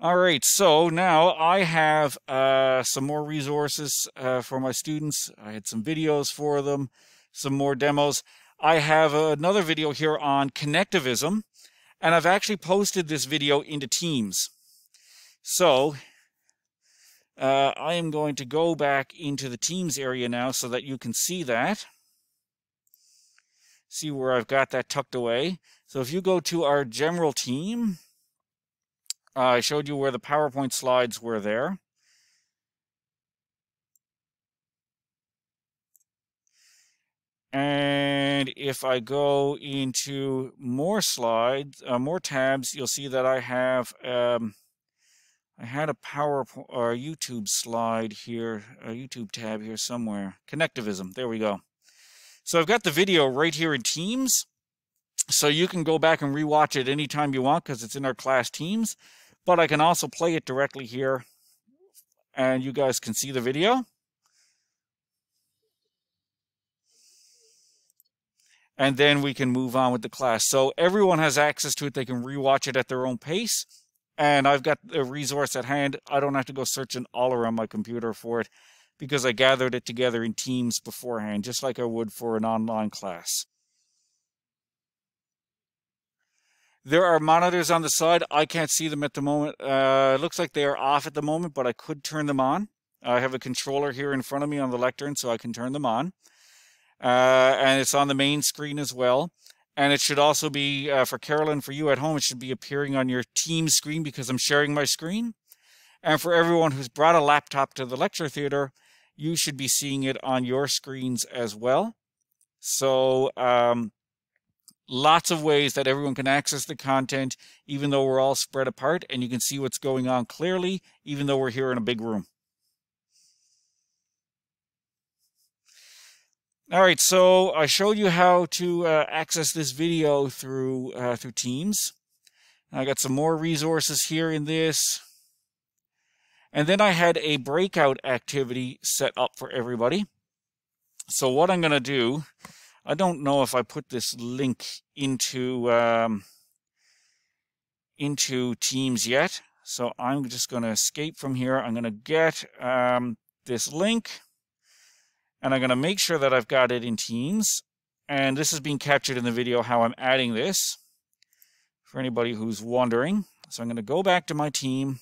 All right, so now I have uh, some more resources uh, for my students. I had some videos for them, some more demos. I have another video here on connectivism, and I've actually posted this video into Teams. So uh, I am going to go back into the Teams area now so that you can see that. See where I've got that tucked away. So if you go to our general team, uh, I showed you where the PowerPoint slides were there. And if I go into more slides, uh, more tabs, you'll see that I have, um, I had a PowerPoint or YouTube slide here, a YouTube tab here somewhere. Connectivism, there we go. So I've got the video right here in Teams. So you can go back and rewatch it anytime you want because it's in our class Teams but I can also play it directly here and you guys can see the video. And then we can move on with the class. So everyone has access to it. They can rewatch it at their own pace. And I've got the resource at hand. I don't have to go searching all around my computer for it because I gathered it together in teams beforehand, just like I would for an online class. There are monitors on the side. I can't see them at the moment. Uh, it looks like they are off at the moment, but I could turn them on. I have a controller here in front of me on the lectern, so I can turn them on. Uh, and it's on the main screen as well. And it should also be, uh, for Carolyn, for you at home, it should be appearing on your team screen because I'm sharing my screen. And for everyone who's brought a laptop to the lecture theater, you should be seeing it on your screens as well. So um, lots of ways that everyone can access the content, even though we're all spread apart, and you can see what's going on clearly, even though we're here in a big room. All right, so I showed you how to uh, access this video through uh, through Teams. I got some more resources here in this. And then I had a breakout activity set up for everybody. So what I'm going to do I don't know if I put this link into um, into Teams yet. So I'm just going to escape from here. I'm going to get um, this link and I'm going to make sure that I've got it in Teams. And this is being captured in the video how I'm adding this for anybody who's wondering. So I'm going to go back to my team.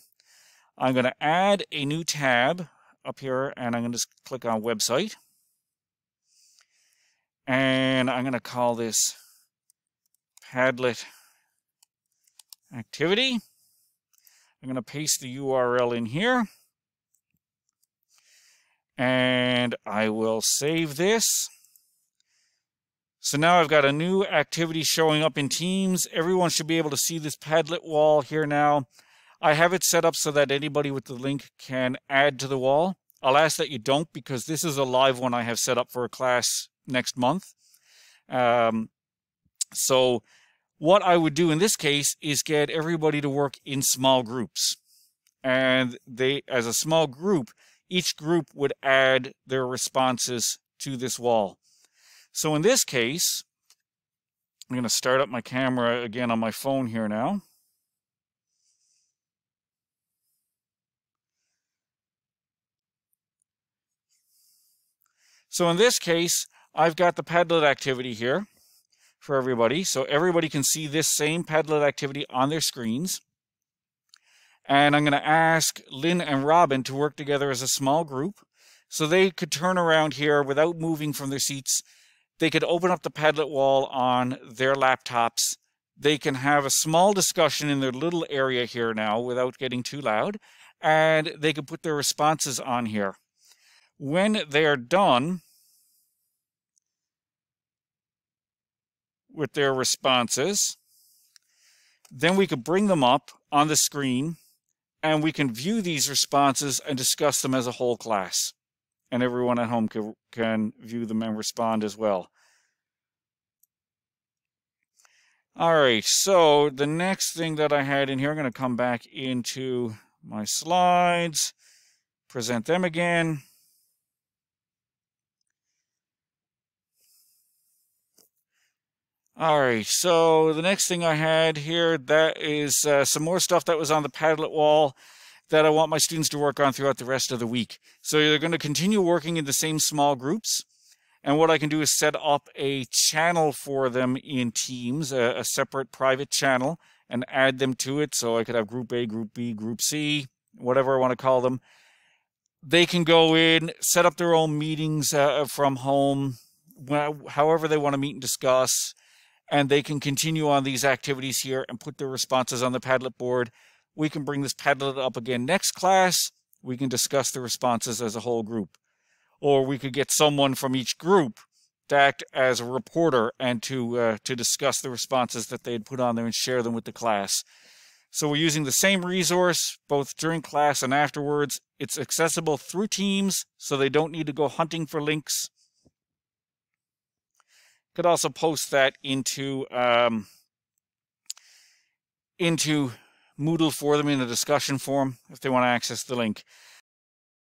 I'm going to add a new tab up here and I'm going to just click on website. And I'm going to call this Padlet activity. I'm going to paste the URL in here. And I will save this. So now I've got a new activity showing up in Teams. Everyone should be able to see this Padlet wall here now. I have it set up so that anybody with the link can add to the wall. I'll ask that you don't because this is a live one I have set up for a class next month. Um, so what I would do in this case is get everybody to work in small groups. And they, as a small group, each group would add their responses to this wall. So in this case, I'm going to start up my camera again on my phone here now. So in this case, I've got the Padlet activity here for everybody. So everybody can see this same Padlet activity on their screens. And I'm going to ask Lynn and Robin to work together as a small group. So they could turn around here without moving from their seats. They could open up the Padlet wall on their laptops. They can have a small discussion in their little area here now without getting too loud. And they can put their responses on here. When they are done, with their responses. Then we could bring them up on the screen and we can view these responses and discuss them as a whole class. And everyone at home can, can view them and respond as well. All right, so the next thing that I had in here, I'm going to come back into my slides, present them again. All right, so the next thing I had here, that is uh, some more stuff that was on the Padlet wall that I want my students to work on throughout the rest of the week. So they're going to continue working in the same small groups. And what I can do is set up a channel for them in Teams, a, a separate private channel, and add them to it. So I could have Group A, Group B, Group C, whatever I want to call them. They can go in, set up their own meetings uh, from home, however they want to meet and discuss and they can continue on these activities here and put their responses on the Padlet board. We can bring this Padlet up again next class. We can discuss the responses as a whole group. Or we could get someone from each group to act as a reporter and to uh, to discuss the responses that they had put on there and share them with the class. So we're using the same resource both during class and afterwards. It's accessible through Teams, so they don't need to go hunting for links could also post that into um, into Moodle for them in the discussion forum if they want to access the link.